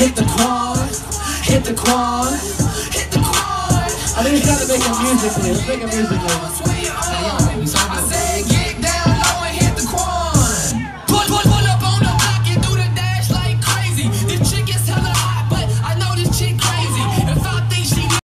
hit the quad, hit the quad, hit the quad. I think we gotta make a music Let's Make a music list.